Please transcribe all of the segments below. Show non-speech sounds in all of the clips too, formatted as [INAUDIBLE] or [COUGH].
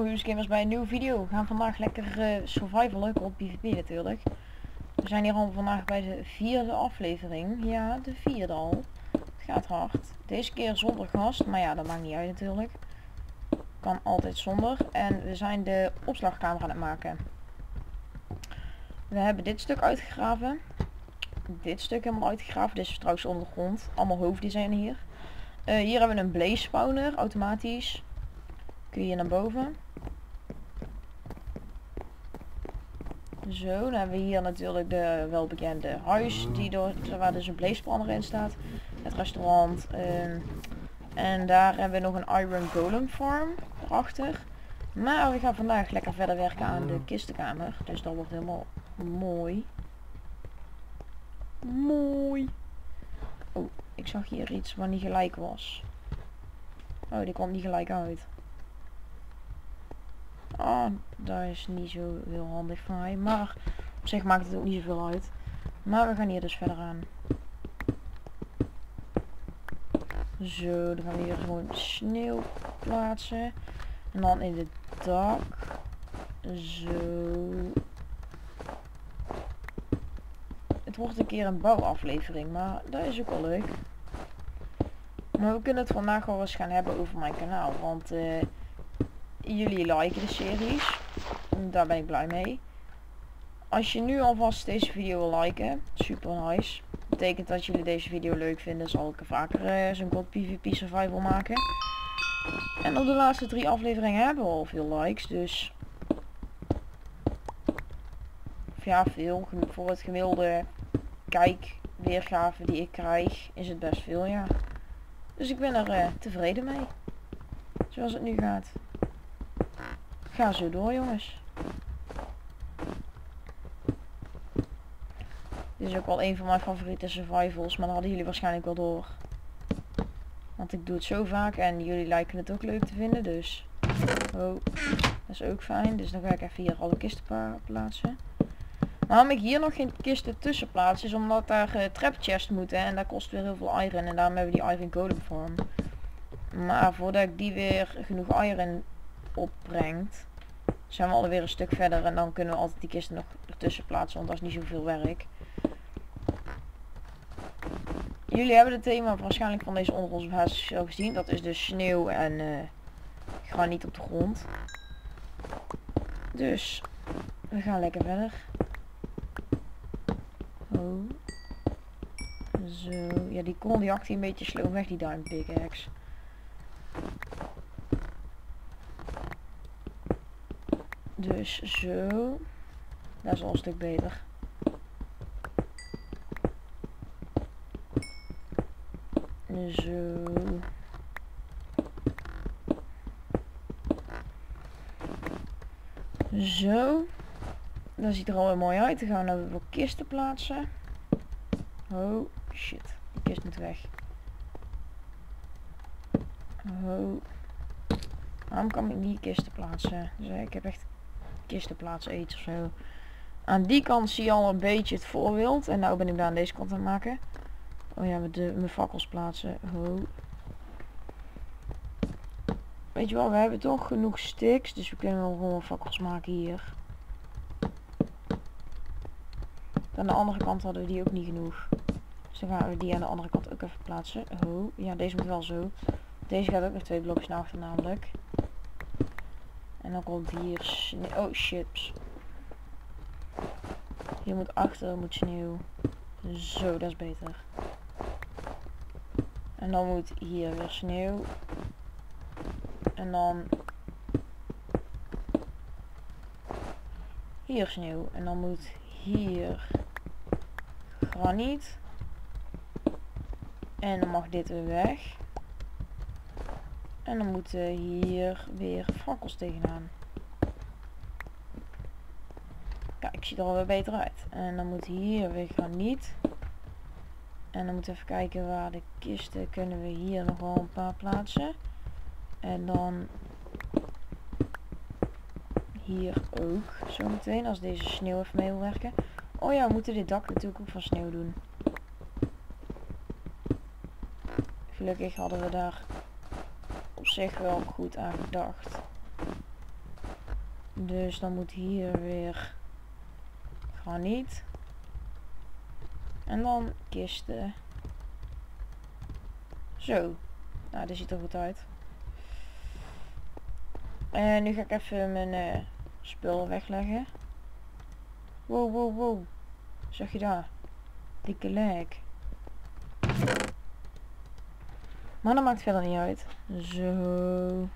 welkom jongens gamers bij een nieuwe video. We gaan vandaag lekker uh, survival leuk op PvP natuurlijk. We zijn hier al vandaag bij de vierde aflevering. Ja, de vierde al. Het gaat hard. Deze keer zonder gast, maar ja, dat maakt niet uit natuurlijk. Kan altijd zonder. En we zijn de opslagkamer aan het maken. We hebben dit stuk uitgegraven. Dit stuk helemaal uitgegraven. Dit is trouwens onder de grond. Allemaal hoofden hier. Uh, hier hebben we een blaze spawner, automatisch. Kun je naar boven. Zo, dan hebben we hier natuurlijk de welbekende huis die door, waar dus een blaze in staat. Het restaurant. Uh, en daar hebben we nog een iron golem farm erachter. Maar we gaan vandaag lekker verder werken aan de kistenkamer. Dus dat wordt helemaal mooi. Mooi. Oh, ik zag hier iets wat niet gelijk was. Oh, die komt niet gelijk uit. Oh, dat is niet zo heel handig van mij. Maar op zich maakt het ook niet zoveel uit. Maar we gaan hier dus verder aan. Zo, dan gaan we hier gewoon sneeuw plaatsen. En dan in het dak. Zo. Het wordt een keer een bouwaflevering, maar dat is ook wel leuk. Maar we kunnen het vandaag wel eens gaan hebben over mijn kanaal. Want uh, jullie liken de series. Daar ben ik blij mee. Als je nu alvast deze video wil liken, super nice. Betekent dat jullie deze video leuk vinden, zal ik er vaker uh, zo'n God PvP survival maken. En op de laatste drie afleveringen hebben we al veel likes, dus... ja, veel. Voor het gemiddelde kijkweergave die ik krijg, is het best veel, ja. Dus ik ben er uh, tevreden mee. Zoals het nu gaat. Ga zo door jongens. Dit is ook wel een van mijn favoriete survivals, maar dat hadden jullie waarschijnlijk wel door. Want ik doe het zo vaak en jullie lijken het ook leuk te vinden, dus... Oh, dat is ook fijn. Dus dan ga ik even hier alle kisten plaatsen. Waarom ik hier nog geen kisten tussen plaats is omdat daar uh, trap chest moeten en daar kost weer heel veel iron en daarom hebben we die iron golem vorm. Maar voordat ik die weer genoeg iron opbrengt, zijn we alweer een stuk verder en dan kunnen we altijd die kisten nog ertussen plaatsen, want dat is niet zoveel werk. Jullie hebben het thema waarschijnlijk van deze ondergrondse al gezien. Dat is dus sneeuw en uh, graniet op de grond. Dus, we gaan lekker verder. Oh. Zo, ja die kon die actie een beetje slow weg die diamond Dus zo. Dat is al een stuk beter. Zo. Zo. Dat ziet er al mooi uit. Dan gaan we nou weer kisten plaatsen. Oh, shit. Die kist moet weg. Oh. Waarom kan ik niet kisten plaatsen? Dus ik heb echt kistenplaats eten of zo. Aan die kant zie je al een beetje het voorbeeld. En nou ben ik daar aan deze kant aan het maken. Oh ja, met de, mijn fakkels plaatsen. Weet je wel, we hebben toch genoeg sticks. Dus we kunnen wel gewoon fakkels maken hier. Aan de andere kant hadden we die ook niet genoeg. Dus dan gaan we die aan de andere kant ook even plaatsen. Oh, ja, deze moet wel zo. Deze gaat ook nog twee blokjes naar achter namelijk. En dan komt hier sneeuw. Oh shit. Hier moet achter moet sneeuw. Zo, dat is beter. En dan moet hier weer sneeuw. En dan hier sneeuw. En dan moet hier graniet. En dan mag dit weer weg. En dan moeten hier weer fakkels tegenaan. Ja, ik zie er alweer beter uit. En dan moet hier weer graniet. En dan moeten we even kijken waar de kisten kunnen we hier nog wel een paar plaatsen. En dan hier ook zometeen als deze sneeuw even mee wil werken. Oh ja, we moeten dit dak natuurlijk ook van sneeuw doen. Gelukkig hadden we daar zich wel goed aan gedacht. Dus dan moet hier weer graniet. En dan kisten. Zo. Nou, dit ziet er goed uit. En nu ga ik even mijn uh, spullen wegleggen. Wow, wow, wow. Zag je daar? Dikke lek. Maar dat maakt verder niet uit. Zo.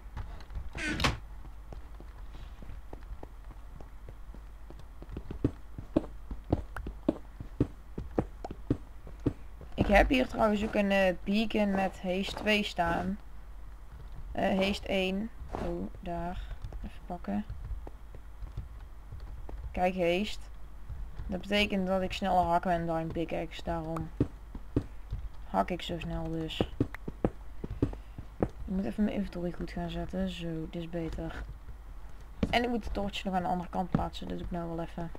Ik heb hier trouwens ook een uh, beacon met haste 2 staan. Uh, haste 1. Oh, daar. Even pakken. Kijk, haste. Dat betekent dat ik sneller hak ben dan pickaxe. Daarom hak ik zo snel dus. Ik moet even mijn inventory goed gaan zetten. Zo, dit is beter. En ik moet het tortje nog aan de andere kant plaatsen. Dat doe ik nou wel even.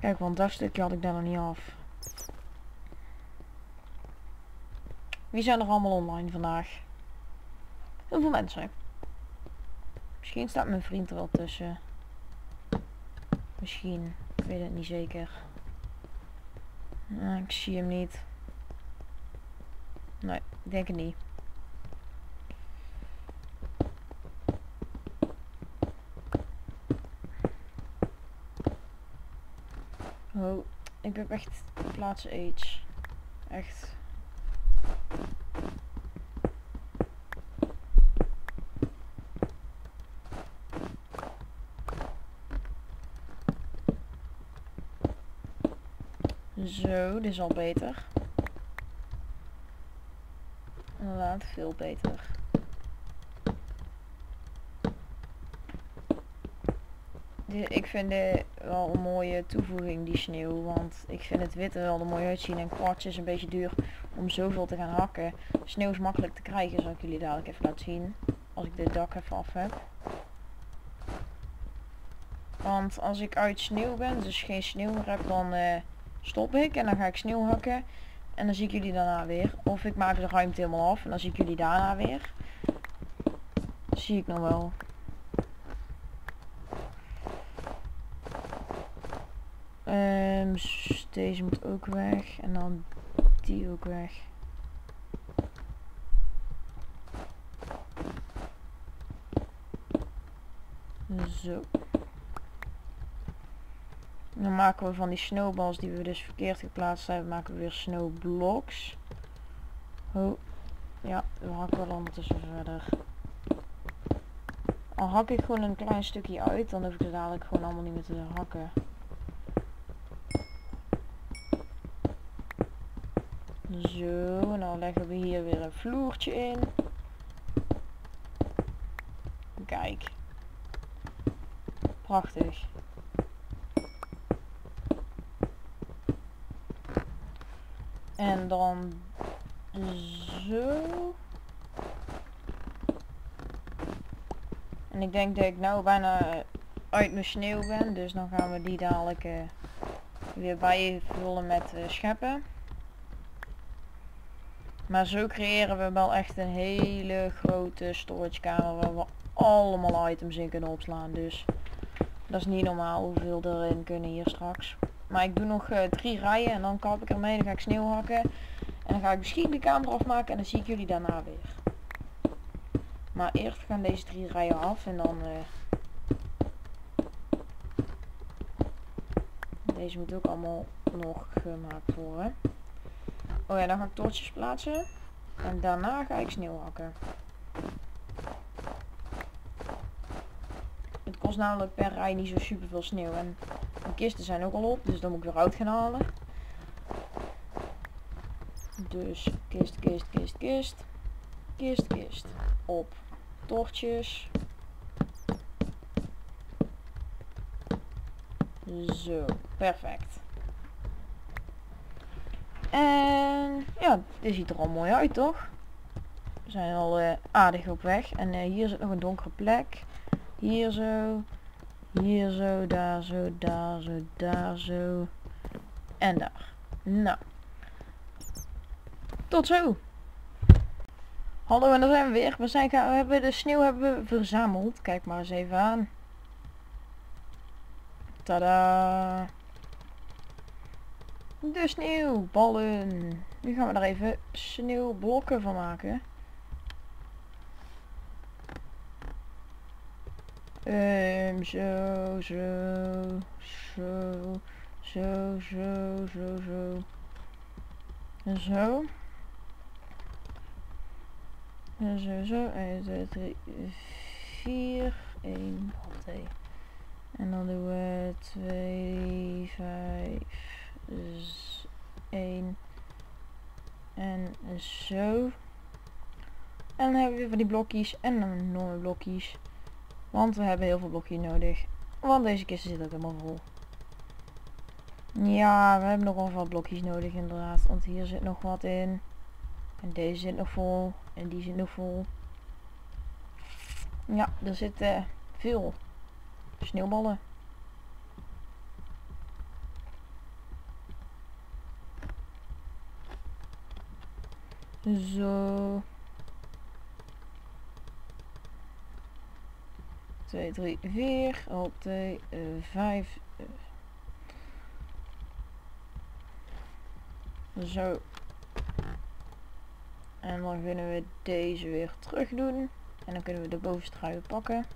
Kijk, want dat stukje had ik daar nog niet af. Wie zijn er allemaal online vandaag? Heel veel mensen. Misschien staat mijn vriend er wel tussen. Misschien. Ik weet het niet zeker. Nou, ik zie hem niet. Nee, ik denk het niet. Oh, ik heb echt plaats age. Echt. Zo, dit is al beter. Inderdaad, veel beter. Ik vind dit wel een mooie toevoeging, die sneeuw. Want ik vind het witte wel er mooi uitzien. En kwartje is een beetje duur om zoveel te gaan hakken. Sneeuw is makkelijk te krijgen, zal ik jullie dadelijk even laten zien. Als ik dit dak even af heb. Want als ik uit sneeuw ben, dus geen sneeuw meer heb, dan uh, stop ik. En dan ga ik sneeuw hakken. En dan zie ik jullie daarna weer. Of ik maak de ruimte helemaal af. En dan zie ik jullie daarna weer. zie ik nog wel. Deze moet ook weg. En dan die ook weg. Zo. Dan maken we van die snowballs die we dus verkeerd geplaatst hebben, maken we weer snowblocks. Oh, ja, we hakken wel ondertussen verder. Al hak ik gewoon een klein stukje uit, dan hoef ik het dadelijk gewoon allemaal niet meer te hakken. Zo, nou leggen we hier weer een vloertje in. Kijk. Prachtig. En dan zo. En ik denk dat ik nou bijna uit mijn sneeuw ben. Dus dan gaan we die dadelijk uh, weer bijvullen met uh, scheppen. Maar zo creëren we wel echt een hele grote storagekamer waar we allemaal items in kunnen opslaan. Dus dat is niet normaal hoeveel erin kunnen hier straks. Maar ik doe nog uh, drie rijen en dan kap ik ermee. Dan ga ik sneeuw hakken. En dan ga ik misschien de camera afmaken en dan zie ik jullie daarna weer. Maar eerst gaan deze drie rijen af en dan... Uh, deze moet ook allemaal nog gemaakt worden. Oh ja, dan ga ik toortjes plaatsen. En daarna ga ik sneeuw hakken. Het kost namelijk per rij niet zo super veel sneeuw. En de kisten zijn ook al op, dus dan moet ik weer uit gaan halen. Dus kist, kist, kist, kist. Kist, kist. Op tortjes. Zo, perfect. En ja, dit ziet er al mooi uit toch? We zijn al uh, aardig op weg. En uh, hier zit nog een donkere plek. Hier zo. Hier zo, daar zo, daar zo, daar zo. En daar. Nou. Tot zo. Hallo en daar zijn we weer. We, zijn gaan, we hebben de sneeuw hebben we verzameld. Kijk maar eens even aan. Tada! De sneeuwballen. Nu gaan we er even sneeuwblokken van maken. Um, zo, zo, zo, zo, zo, zo, zo. Zo. Zo, zo. 1, 2, 3, 4. 1, 2. En dan doen we 2, 5, 1. En zo. En dan hebben we weer van die blokjes en nog blokjes. Want we hebben heel veel blokjes nodig. Want deze kisten zitten ook helemaal vol. Ja, we hebben nog wel wat blokjes nodig inderdaad. Want hier zit nog wat in. En deze zit nog vol. En die zit nog vol. Ja, er zitten veel sneeuwballen. Zo. 2, 3, 4. Op 2, 5. Zo. En dan kunnen we deze weer terug doen. En dan kunnen we de bovenste pakken.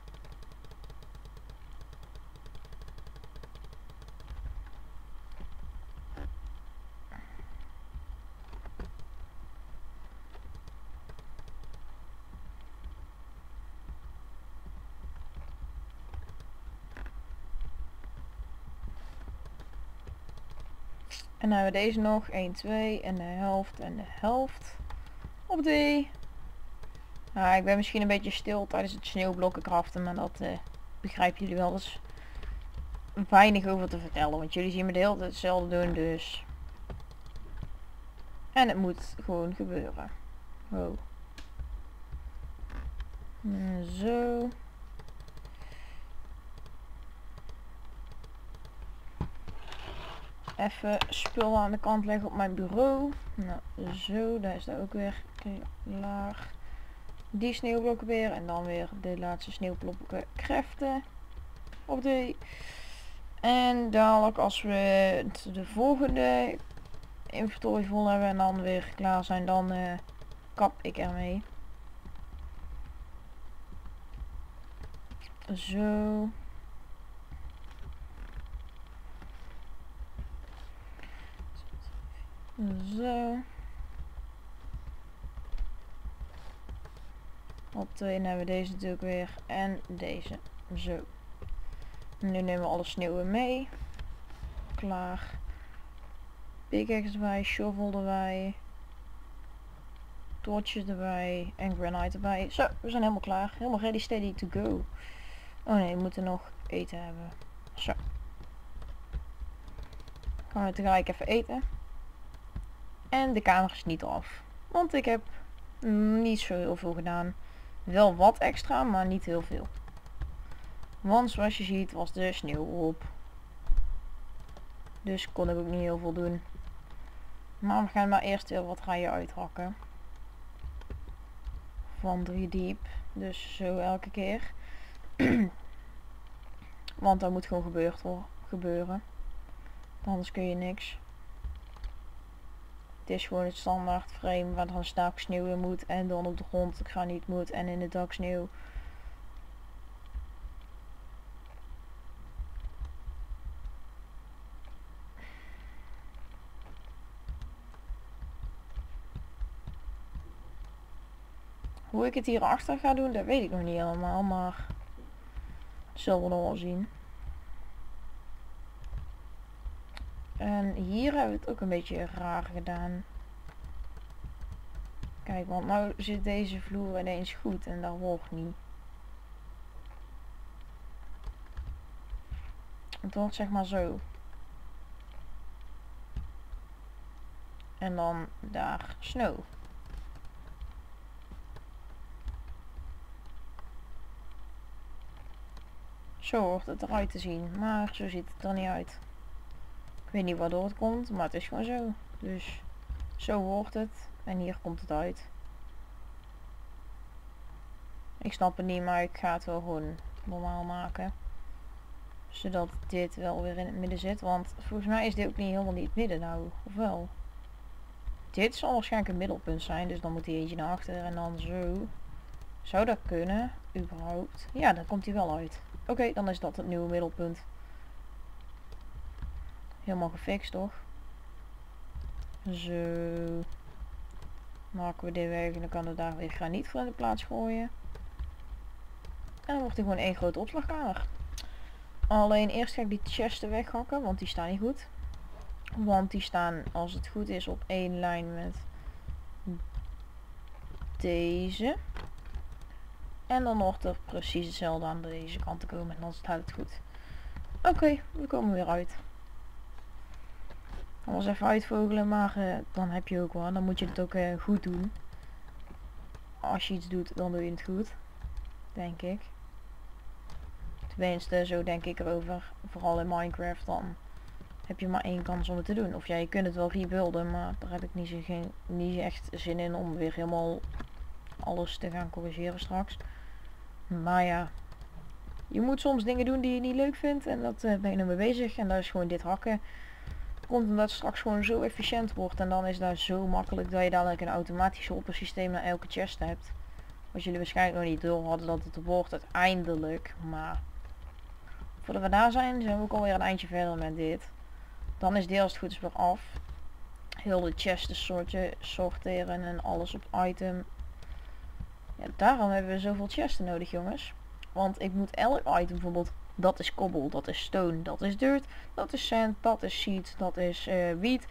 En dan hebben we deze nog. 1, 2 en de helft en de helft. Op die. Nou, ik ben misschien een beetje stil tijdens het sneeuwblokken kraften, maar dat uh, begrijpen jullie wel. Dus weinig over te vertellen, want jullie zien me de hele tijd hetzelfde doen, dus... En het moet gewoon gebeuren. Zo. Even spullen aan de kant leggen op mijn bureau. Nou, zo, daar is dat ook weer klaar. Die sneeuwblokken weer en dan weer de laatste sneeuwblokken kreften op de. En dadelijk als we de volgende inventory vol hebben en dan weer klaar zijn, dan uh, kap ik ermee. Zo. Zo. Op twee hebben we deze natuurlijk weer. En deze. Zo. Nu nemen we alle sneeuw mee. Klaar. Pickaxe erbij, shovel erbij. Torches erbij en granite erbij. Zo, we zijn helemaal klaar. Helemaal ready, steady to go. Oh nee, we moeten nog eten hebben. Zo. Gaan we tegelijk even eten. En de camera is niet af. Want ik heb niet zo heel veel gedaan. Wel wat extra, maar niet heel veel. Want zoals je ziet was de sneeuw op. Dus kon ik ook niet heel veel doen. Maar we gaan maar eerst heel wat rijen uithakken. Van 3 diep. Dus zo elke keer. [CLEARS THROAT] Want dat moet gewoon gebeurd gebeuren. Anders kun je niks. Het is gewoon het standaard frame waar dan stak sneeuw in moet en dan op de grond graniet moet en in het dak sneeuw. Hoe ik het hier achter ga doen, dat weet ik nog niet helemaal, maar zullen we nog wel zien. En hier hebben we het ook een beetje raar gedaan. Kijk, want nou zit deze vloer ineens goed en dat hoort niet. Het wordt zeg maar zo. En dan daar snow. Zo hoort het eruit te zien, maar zo ziet het er niet uit weet niet waardoor het komt, maar het is gewoon zo. Dus zo hoort het. En hier komt het uit. Ik snap het niet, maar ik ga het wel gewoon normaal maken. Zodat dit wel weer in het midden zit. Want volgens mij is dit ook niet helemaal niet midden nou. Of wel? Dit zal waarschijnlijk een middelpunt zijn. Dus dan moet hij eentje naar achter en dan zo. Zou dat kunnen? Überhaupt? Ja, dan komt hij wel uit. Oké, dan is dat het nieuwe middelpunt. Helemaal gefixt toch? Zo. Maken we dit weg en dan kan er daar weer graniet voor in de plaats gooien. En dan wordt hij gewoon één grote opslagkamer. Alleen eerst ga ik die chesten weghakken, want die staan niet goed. Want die staan, als het goed is, op één lijn met deze. En dan wordt er precies hetzelfde aan deze kant te komen en dan staat het goed. Oké, we komen weer uit. Was even uitvogelen, maar uh, dan heb je ook wel. Dan moet je het ook uh, goed doen. Als je iets doet, dan doe je het goed. Denk ik. Tenminste, zo denk ik erover. Vooral in Minecraft dan heb je maar één kans om het te doen. Of ja, je kunt het wel rebuilden, maar daar heb ik niet, zo geen, niet echt zin in om weer helemaal alles te gaan corrigeren straks. Maar ja, je moet soms dingen doen die je niet leuk vindt en dat uh, ben je nu mee bezig. En dat is gewoon dit hakken. Komt omdat het straks gewoon zo efficiënt wordt en dan is dat zo makkelijk dat je dadelijk een automatisch oppersysteem naar elke chest hebt. Wat jullie waarschijnlijk nog niet door hadden dat het wordt uiteindelijk. Maar voordat we daar zijn, zijn we ook alweer een eindje verder met dit. Dan is deels het goed is weer af. Heel de soortje sorteren en alles op item ja, daarom hebben we zoveel chesten nodig jongens. Want ik moet elk item bijvoorbeeld, dat is kobbel, dat is stone, dat is dirt, dat is sand, dat is seed, dat is uh, wiet.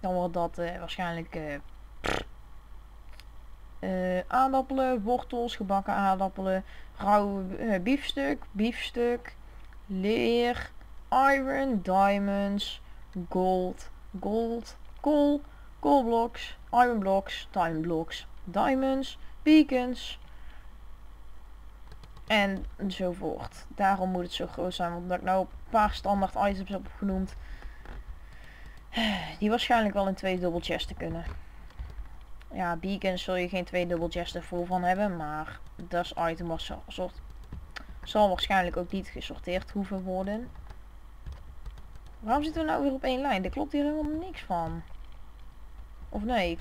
Dan wordt dat uh, waarschijnlijk uh, aardappelen, wortels, gebakken aardappelen, rauwe biefstuk, biefstuk, leer, iron, diamonds, gold, gold, coal, coal blocks, iron blocks, diamond blocks, diamonds, beacons. En enzovoort. Daarom moet het zo groot zijn. Omdat ik nou een paar standaard items heb opgenoemd. Die waarschijnlijk wel in twee dubbel chesten kunnen. Ja, beacons zul je geen twee dubbel chesten vol van hebben. Maar dat item was soort, zal waarschijnlijk ook niet gesorteerd hoeven worden. Waarom zitten we nou weer op één lijn? Er klopt hier helemaal niks van. Of nee,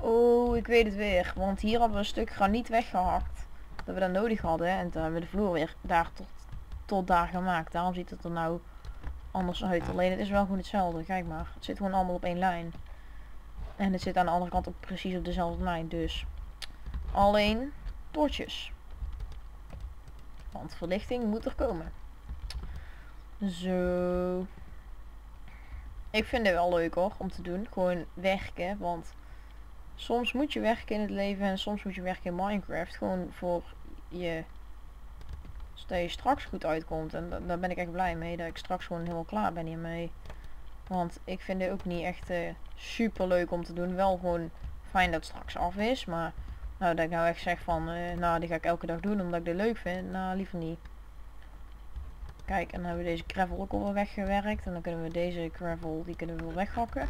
Oh, ik weet het weer. Want hier hadden we een stuk graniet weggehakt. Dat we dat nodig hadden. En toen hebben we de vloer weer daar tot, tot daar gemaakt. Daarom ziet het er nou anders uit. Alleen het is wel gewoon hetzelfde. Kijk maar. Het zit gewoon allemaal op één lijn. En het zit aan de andere kant ook precies op dezelfde lijn. Dus alleen poortjes. Want verlichting moet er komen. Zo. Ik vind het wel leuk hoor, om te doen. Gewoon werken, want soms moet je werken in het leven en soms moet je werken in Minecraft. Gewoon voor je... Zodat je straks goed uitkomt. En daar ben ik echt blij mee. Dat ik straks gewoon helemaal klaar ben hiermee. Want ik vind het ook niet echt uh, super leuk om te doen. Wel gewoon fijn dat het straks af is. Maar nou, dat ik nou echt zeg van... Uh, nou, die ga ik elke dag doen omdat ik dit leuk vind. Nou, liever niet. Kijk, en dan hebben we deze gravel ook al weggewerkt. En dan kunnen we deze gravel, die kunnen we weghakken.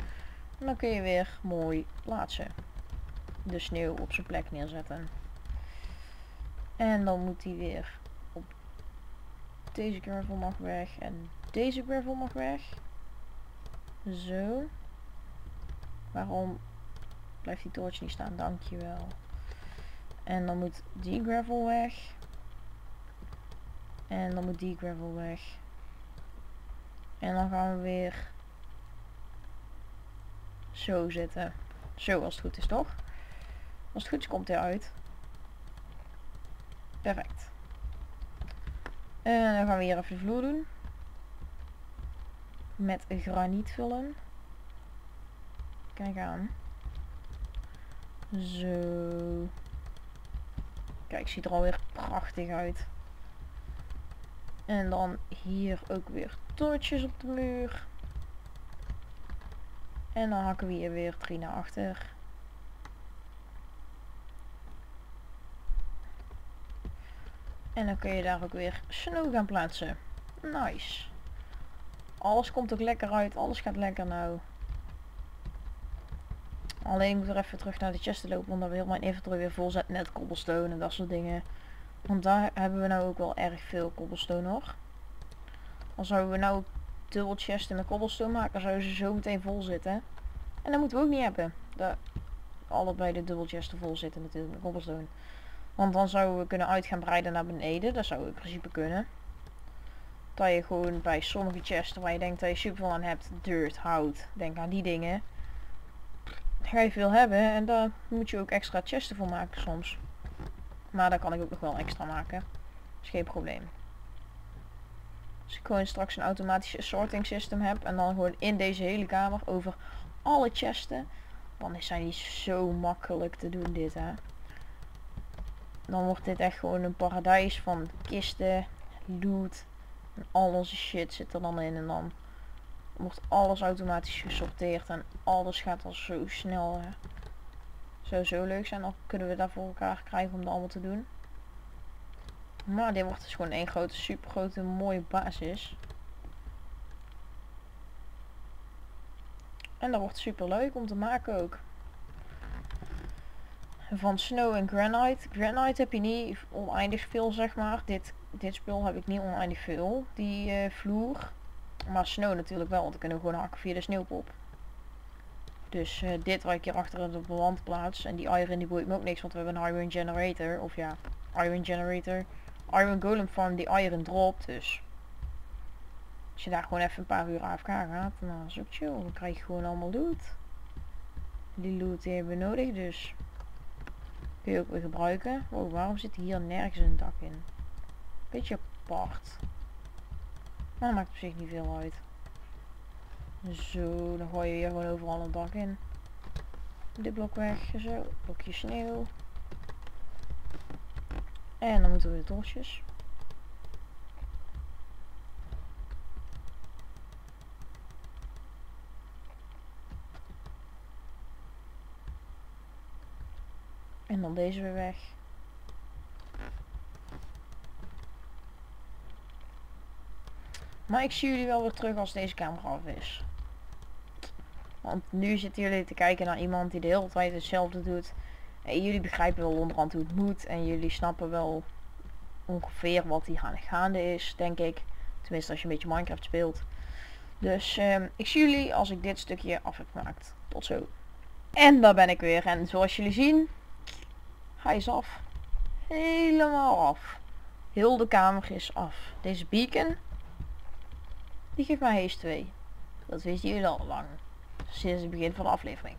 En dan kun je weer mooi plaatsen de sneeuw op zijn plek neerzetten. En dan moet hij weer op deze gravel mag weg en deze gravel mag weg. Zo. Waarom blijft die torch niet staan? Dankjewel. En dan moet die gravel weg. En dan moet die gravel weg. En dan gaan we weer zo zitten. Zo als het goed is toch? Als het goed is komt hij uit. Perfect. En dan gaan we hier even de vloer doen. Met graniet vullen. Kijk aan. Zo. Kijk, ziet er alweer prachtig uit. En dan hier ook weer toortjes op de muur. En dan hakken we hier weer drie naar achter. En dan kun je daar ook weer snow gaan plaatsen. Nice. Alles komt ook lekker uit. Alles gaat lekker nou. Alleen ik moet er even terug naar de chest lopen. Omdat we heel mijn inventory weer vol zetten met cobblestone en dat soort dingen. Want daar hebben we nou ook wel erg veel cobblestone hoor. Dan zouden we nou dubbel chesten met cobblestone maken. Zouden ze zo meteen vol zitten. En dat moeten we ook niet hebben. Dat allebei de dubbel chesten vol zitten natuurlijk met cobblestone. Want dan zouden we kunnen uit gaan breiden naar beneden. Dat zou in principe kunnen. Dat je gewoon bij sommige chesten waar je denkt dat je super veel aan hebt, dirt, hout, denk aan die dingen. Ga je veel hebben en daar moet je ook extra chesten voor maken soms. Maar daar kan ik ook nog wel extra maken. is geen probleem. Als ik gewoon straks een automatische sorting system heb en dan gewoon in deze hele kamer over alle chesten, dan zijn die zo makkelijk te doen dit hè. Dan wordt dit echt gewoon een paradijs van kisten, loot en al onze shit zit er dan in en dan wordt alles automatisch gesorteerd en alles gaat al zo snel. Hè. Zou zo leuk zijn, dan kunnen we daar voor elkaar krijgen om dat allemaal te doen. Maar dit wordt dus gewoon één grote, super grote, mooie basis. En dat wordt super leuk om te maken ook. Van snow en granite. Granite heb je niet oneindig veel zeg maar. Dit, dit spul heb ik niet oneindig veel. Die uh, vloer. Maar snow natuurlijk wel, want dan kunnen we gewoon hakken via de sneeuwpop. Dus uh, dit waar ik hier achter op de wand plaats. En die iron die boeit me ook niks, want we hebben een iron generator. Of ja, iron generator. Iron golem farm die iron dropt, dus... Als je daar gewoon even een paar uur AFK gaat, dan is ook chill. Dan krijg je gewoon allemaal loot. Die loot die hebben we nodig, dus... Kun je ook weer gebruiken. Oh, waarom zit hier nergens een dak in? Beetje apart. Maar maakt op zich niet veel uit. Zo, dan gooi je hier gewoon overal een dak in. Dit blok weg, zo. Blokje sneeuw. En dan moeten we de doltjes. En dan deze weer weg. Maar ik zie jullie wel weer terug als deze camera af is. Want nu zitten jullie te kijken naar iemand die de hele tijd hetzelfde doet. En jullie begrijpen wel onderhand hoe het moet. En jullie snappen wel ongeveer wat hier aan gaande is, denk ik. Tenminste als je een beetje Minecraft speelt. Dus um, ik zie jullie als ik dit stukje af heb gemaakt. Tot zo. En daar ben ik weer. En zoals jullie zien, hij is af. Helemaal af. Heel de kamer is af. Deze beacon, die geeft mij haste 2. Dat wisten jullie al lang. Sinds het begin van de aflevering.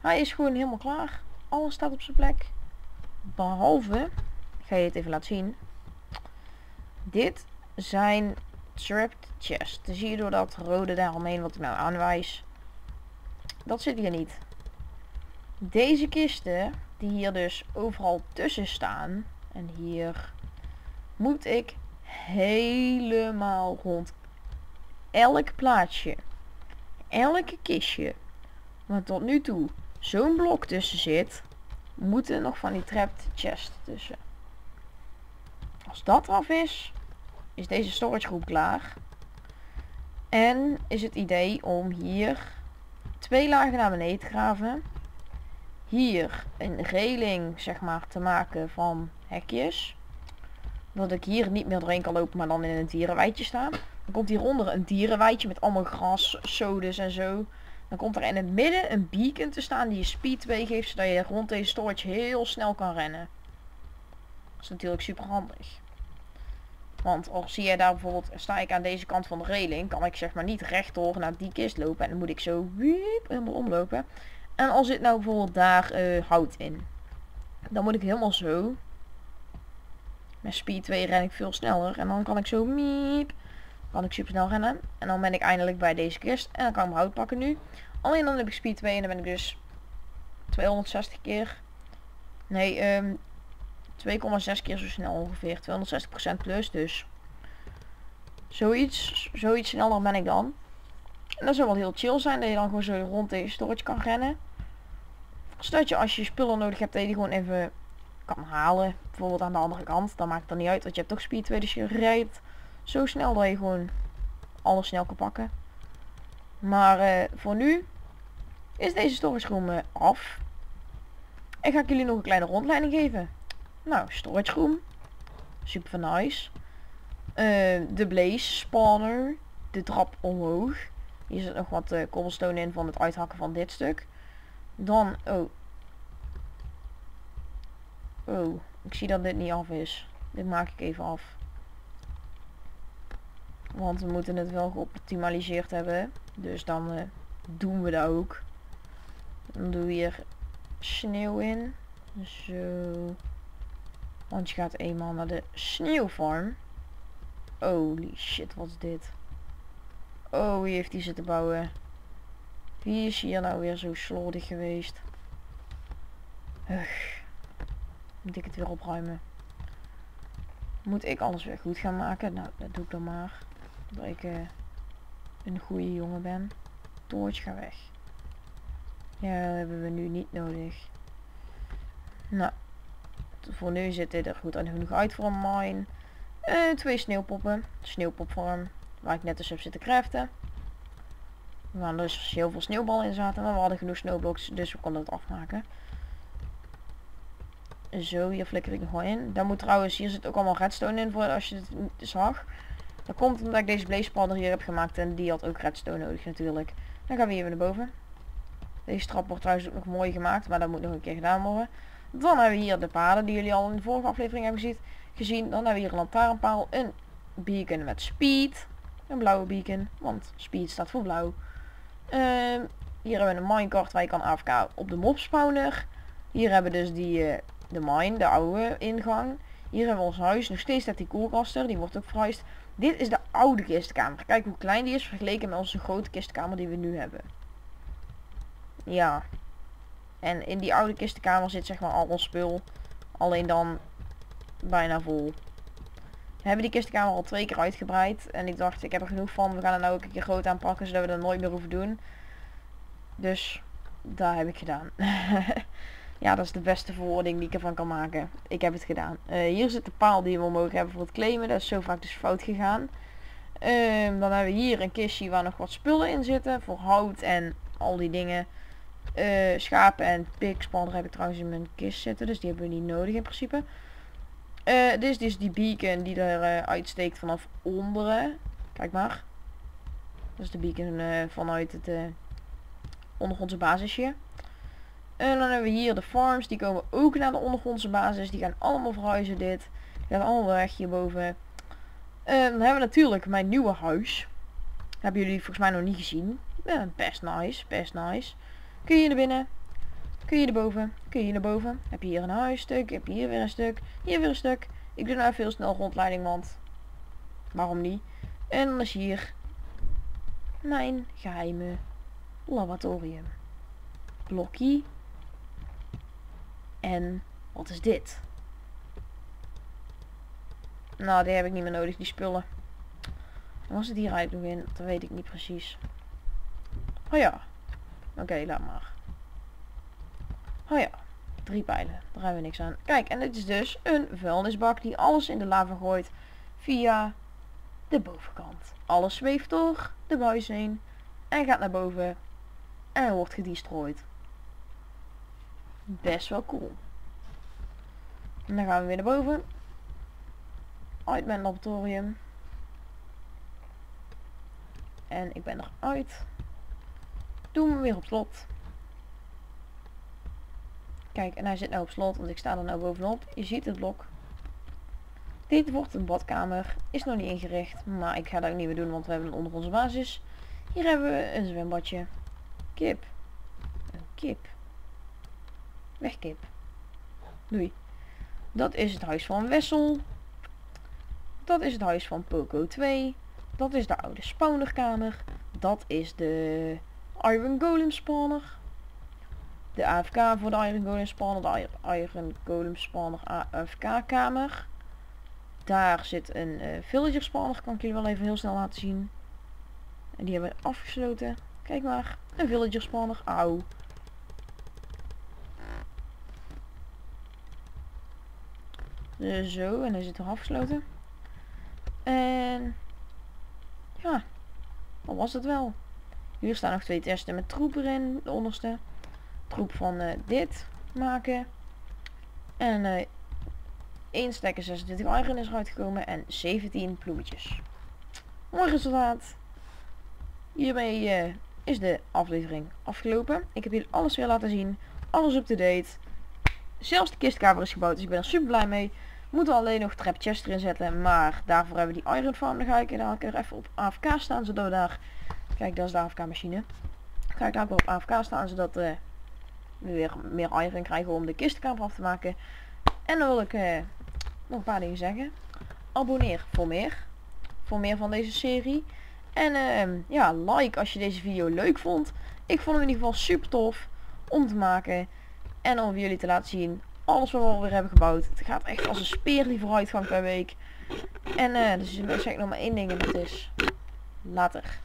Hij is gewoon helemaal klaar. Alles staat op zijn plek. Behalve, ik ga je het even laten zien. Dit zijn trapped chests. Dan zie je door dat rode daaromheen wat ik nou aanwijs. Dat zit hier niet. Deze kisten, die hier dus overal tussen staan. En hier moet ik helemaal rond elk plaatsje, elke kistje, wat tot nu toe zo'n blok tussen zit, moeten nog van die trapped chest tussen. Als dat af is, is deze storage groep klaar. En is het idee om hier twee lagen naar beneden te graven. Hier een reling zeg maar te maken van hekjes. Dat ik hier niet meer doorheen kan lopen, maar dan in een dierenweidje staan. Dan komt hieronder een dierenweidje met allemaal gras, sodes en zo. Dan komt er in het midden een beacon te staan die je speed 2 geeft, zodat je rond deze storage heel snel kan rennen. Dat is natuurlijk super handig. Want als zie je daar bijvoorbeeld, sta ik aan deze kant van de reling, kan ik zeg maar niet rechtdoor naar die kist lopen. En dan moet ik zo wiep, helemaal omlopen. En al zit nou bijvoorbeeld daar uh, hout in. Dan moet ik helemaal zo. Met speed 2 ren ik veel sneller. En dan kan ik zo miep kan ik super snel rennen. En dan ben ik eindelijk bij deze kist. En dan kan ik mijn hout pakken nu. Alleen dan heb ik speed 2 en dan ben ik dus 260 keer. Nee, um, ehm, 2,6 keer zo snel ongeveer. 260% plus dus. Zoiets, zoiets sneller ben ik dan. En dat zou wel heel chill zijn dat je dan gewoon zo rond deze storage kan rennen. Zodat je als je spullen nodig hebt dat je die gewoon even kan halen. Bijvoorbeeld aan de andere kant. Dan maakt het er niet uit, want je hebt toch speed 2 dus je rijdt zo snel dat je gewoon alles snel kan pakken. Maar uh, voor nu is deze storage room uh, af. En ga ik jullie nog een kleine rondleiding geven. Nou, storage room. Super nice. Eh, de blaze spawner. De trap omhoog. Hier zit nog wat uh, cobblestone in van het uithakken van dit stuk. Dan, oh. Oh, ik zie dat dit niet af is. Dit maak ik even af. Want we moeten het wel geoptimaliseerd hebben. Dus dan uh, doen we dat ook. Dan doe we hier sneeuw in. Zo. Want je gaat eenmaal naar de sneeuwfarm. Holy shit, wat is dit? Oh, wie heeft die zitten bouwen? Wie is hier nou weer zo slordig geweest? Ugh. Moet ik het weer opruimen? Moet ik alles weer goed gaan maken? Nou, dat doe ik dan maar. Dat ik uh, een goede jongen ben. Toortje, ga weg. Ja, dat hebben we nu niet nodig. Nou, voor nu zit dit er goed en genoeg uit voor een mine. Uh, twee sneeuwpoppen. Sneeuwpopvorm. Waar ik net dus heb zitten craften. Hadden dus heel veel sneeuwballen in zaten. Maar we hadden genoeg snowblocks. Dus we konden het afmaken. Zo, hier flikker ik nog wel in. Daar moet trouwens, hier zit ook allemaal redstone in voor als je het zag. Dat komt omdat ik deze blaze hier heb gemaakt en die had ook redstone nodig natuurlijk. Dan gaan we hier weer naar boven. Deze trap wordt trouwens ook nog mooi gemaakt, maar dat moet nog een keer gedaan worden. Dan hebben we hier de paden die jullie al in de vorige aflevering hebben gezien. Dan hebben we hier een lantaarnpaal, een beacon met speed. Een blauwe beacon, want speed staat voor blauw. Uh, hier hebben we een minecart waar je kan AFK op de mob spawner. Hier hebben we dus die, uh, de mine, de oude ingang. Hier hebben we ons huis. Nog steeds staat die koelkaster, die wordt ook verhuisd. Dit is de oude kistkamer. Kijk hoe klein die is vergeleken met onze grote kistkamer die we nu hebben. Ja. En in die oude kistenkamer zit zeg maar al ons spul. Alleen dan bijna vol. We hebben die kistenkamer al twee keer uitgebreid. En ik dacht, ik heb er genoeg van. We gaan er nou ook een keer groot aanpakken, zodat we dat nooit meer hoeven doen. Dus, daar heb ik gedaan. [LAUGHS] ja, dat is de beste verwoording die ik ervan kan maken. Ik heb het gedaan. Uh, hier zit de paal die we mogen hebben voor het claimen. Dat is zo vaak dus fout gegaan. Um, dan hebben we hier een kistje waar nog wat spullen in zitten. Voor hout en al die dingen. Uh, schapen en pigspander heb ik trouwens in mijn kist zitten. Dus die hebben we niet nodig in principe. Uh, dit is dus die beacon die er uh, uitsteekt vanaf onderen. Kijk maar. Dat is de beacon vanuit het ondergrondse basisje. En dan hebben we hier de farms. Die komen ook naar de ondergrondse basis. Die gaan allemaal verhuizen dit. Die gaan allemaal weg hierboven. En dan hebben we natuurlijk mijn nieuwe huis. Hebben jullie volgens mij nog niet gezien. Best nice, best nice. Kun je naar binnen. Kun je naar boven. Kun je naar boven. Heb je hier een huisstuk. Heb je hier weer een stuk. Hier weer een stuk. Ik doe nou veel snel rondleiding, want waarom niet? En dan is hier mijn geheime laboratorium. Blokkie. En wat is dit? Nou, die heb ik niet meer nodig, die spullen. Was het hier eigenlijk nog in? Dat weet ik niet precies. Oh ja, Oké, laat maar. Oh ja, drie pijlen. Daar hebben we niks aan. Kijk, en dit is dus een vuilnisbak die alles in de lava gooit via de bovenkant. Alles zweeft door de buis heen en gaat naar boven en wordt gedistrooid. Best wel cool. En dan gaan we weer naar boven. Uit mijn laboratorium. En ik ben eruit. Doen we weer op slot. Kijk, en hij zit nou op slot, want ik sta er nou bovenop. Je ziet het blok. Dit wordt een badkamer. Is nog niet ingericht, maar ik ga dat ook niet meer doen, want we hebben een onder onze basis. Hier hebben we een zwembadje. Kip. Een kip. Weg kip. Doei. Dat is het huis van Wessel. Dat is het huis van Poco 2. Dat is de oude spawnerkamer. Dat is de Iron Golem spawner. De AFK voor de Iron Golem spawner. De Iron Golem spawner AFK kamer. Daar zit een uh, villager spawner. Kan ik jullie wel even heel snel laten zien. En die hebben we afgesloten. Kijk maar. Een villager spawner. Auw. Zo, en hij zit er afgesloten. En ja, dat was het wel. Hier staan nog twee testen met troepen in, de onderste. Troep van uh, dit maken. En uh, 1 stack 26 iron is eruit gekomen en 17 bloemetjes. Mooi resultaat. Hiermee uh, is de aflevering afgelopen. Ik heb jullie alles weer laten zien. Alles up to date. Zelfs de kistkamer is gebouwd, dus ik ben er super blij mee. Moeten alleen nog trap chest erin zetten, maar daarvoor hebben we die iron farm. Dan ga ik er even op AFK staan, zodat we daar... Kijk, dat is de AFK machine. Ga ik daar ook op AFK staan, zodat we weer meer iron krijgen om de kistkamer af te maken. En dan wil ik uh, nog een paar dingen zeggen. Abonneer voor meer. Voor meer van deze serie. En uh, ja, like als je deze video leuk vond. Ik vond hem in ieder geval super tof om te maken. En om jullie te laten zien alles wat we alweer hebben gebouwd. Het gaat echt als een speer die vooruitgang per week. En uh, dus ik zeg nog maar één ding en dat is later.